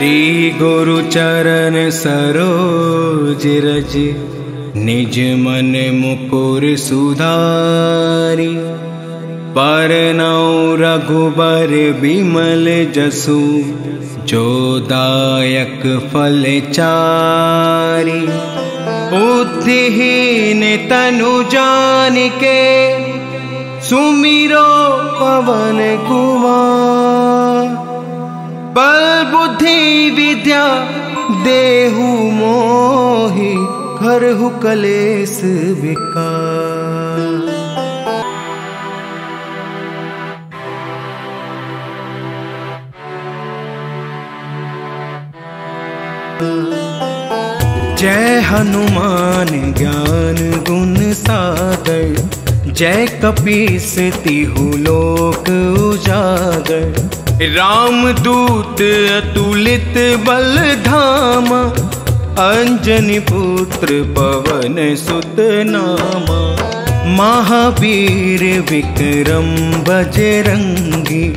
श्री गुरु चरण सरोज रज निज मन मुकुर सुधारी। नौ रघुबर बिमल जसु जो फल चारी। बुद्धिहीन तनु जान के सुमिरो पवन कुमार विद्या देहु मोहि हरहु कलेस विकार। जय हनुमान ज्ञान गुण सागर, जय कपीस तिहु लोक उजागर। राम दूत अतुलित बल धामा अंजनी पुत्र पवन सुत नामा। महावीर विक्रम बजरंगी,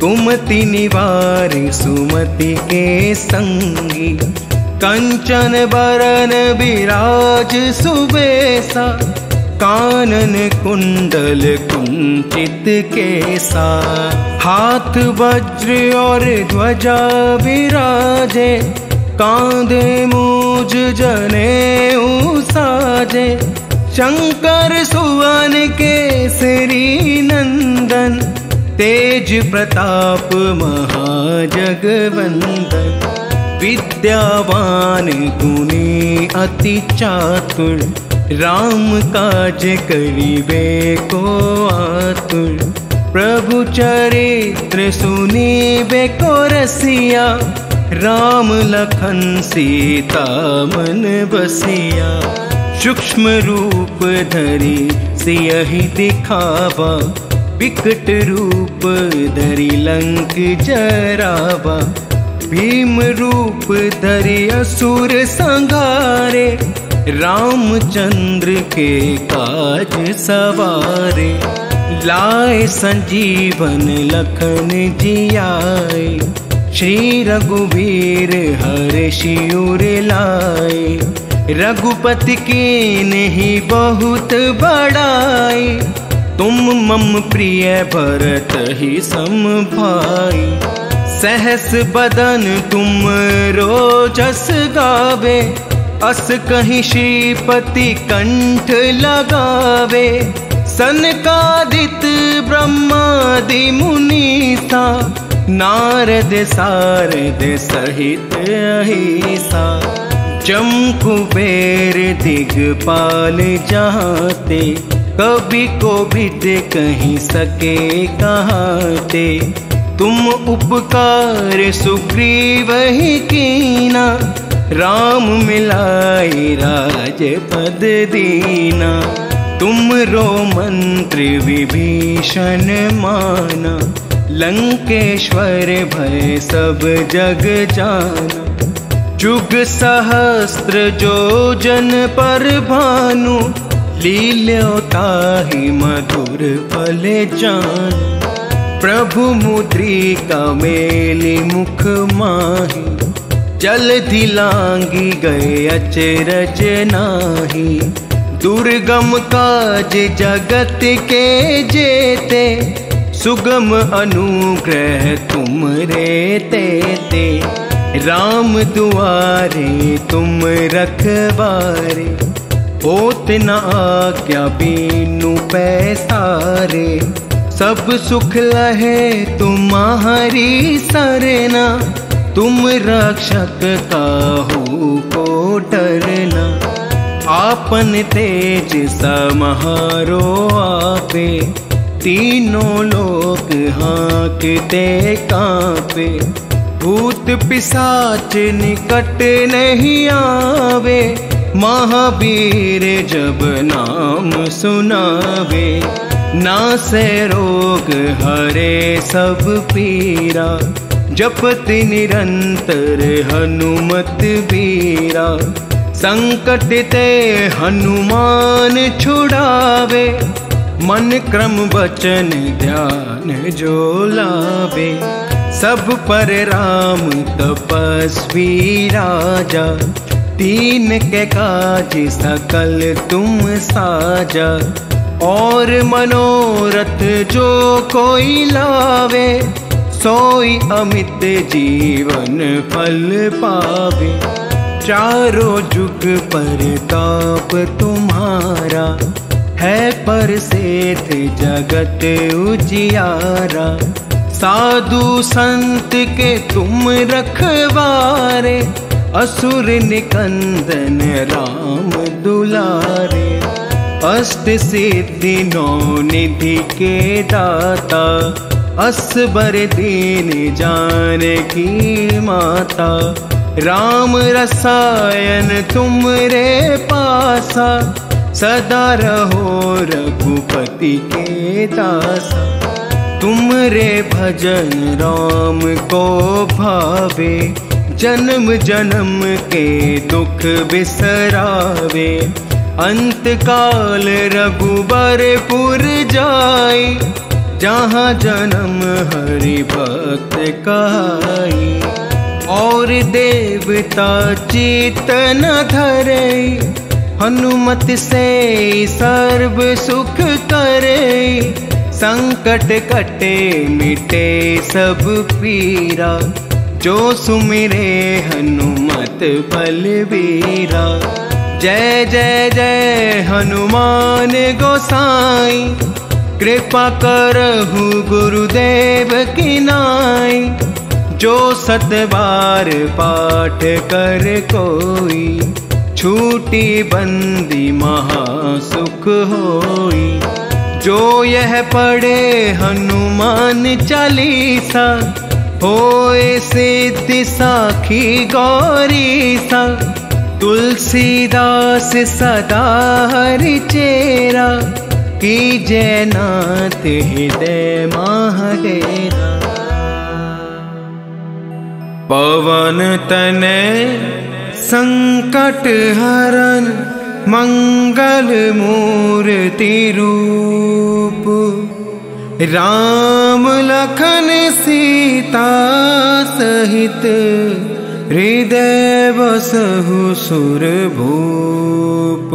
कुमति निवार सुमति के संगी। कंचन बरन विराज सुबेसा कानन कुंडल कुंचित केसा हाथ वज्र और ध्वजा विराजे, कांधे मूज जने साजे शंकर सुवन केसरी नंदन, तेज प्रताप महाजगवंदन। विद्यावान गुणी अति चातुर राम काज करिबे को आतुर। प्रभु चरित्र सुनीबे को रसिया। राम लखन सीता मन बसिया। सूक्ष्म रूप धरी सियहि दिखावा। विकट रूप धरि लंक जरावा। भीम रूप धरि असुर संघारे रामचंद्र के काज सवारे, लाए संजीवन लखन जियाए, श्री रघुवीर हर शिवर लाए, रघुपति के नहीं बहुत बड़ाई तुम मम प्रिय भरत ही सम भाई सहस बदन तुम रोजस गावे अस कहीं श्रीपति कंठ लगावे सनकादित ब्रह्मादि मुनीसा नारद सारद सहित अहिसा। जम कुबेर दिगपाल जहाते कभी को भिद कहीं सके कहाते। तुम उपकार सुग्रीव ही कीना राम मिलाई राज पद दीना, तुम रो मंत्र विभीषण माना, लंकेश्वर भय सब जग जाना। जुग सहस्त्र जो जन पर भानु लील्योता मधुर फल जान। प्रभु मुद्रिका मेली मुख माही जल दिलांगी गए अचरज नाही। दुर्गम काज जगत के जेते, सुगम अनुग्रह तुम रे ते ते। राम दुआरे तुम रखवारे, होत न आज्ञा बीनु पैसारे। सब सुख लहे तुम्हारी सरना। तुम रक्षक काहू को डरना। आपन तेज समहारो आपे। तीनों लोग हाँकते कांपे। भूत पिसाच निकट नहीं आवे। महावीर जब नाम सुनावे। नासे रोग हरे सब पीरा। जपत निरंतर हनुमत बीरा संकट ते हनुमान छुड़ावे, मन क्रम वचन ध्यान जो लावे। सब पर राम तपस्वी राजा, तीन के काज सकल तुम साजा। और मनोरथ जो कोई लावे सोई अमित जीवन फल पावे। चारों जुग पर ताप तुम्हारा, है पर सेठ जगत उजियारा। साधु संत के तुम रखवारे, असुर निकंदन राम दुलारे। अष्ट सिद्धि नौ निधि के दाता असबर दीन जान की माता, राम रसायन तुम रे पासा, सदा रहो रघुपति के दासा। तुम रे भजन राम को भावे, जन्म जन्म के दुख बिसरावे। अंत काल रघुबरपुर जाई जहाँ जन्म हरि भक्त कहाई, और देवता चेतन धरे हनुमत से सर्व सुख करे संकट कटे मिटे सब पीरा, जो सुमिरे हनुमत बलवीरा जय जय जय हनुमान गोसाई कृपा करहु गुरुदेव की नाई, जो सतबार पाठ कर कोई, छूटी बंदी महासुख होई। जो यह पढ़े हनुमान चालीसा, होए सिद्धि साखी गौरी सा तुलसीदास सदा हरि चेरा। की जयनाथ हृदय महाडेरा पवन तने संकट हरन मंगल मूर्ति रूप। राम लखन सीता सहित हृदय बसहु सुर भूप